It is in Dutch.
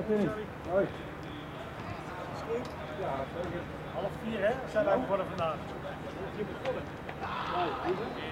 Martin. Hoi. Is goed? Ja, zeker. Half vier hè, zijn wij begonnen vandaag. Je begonnen. Ja,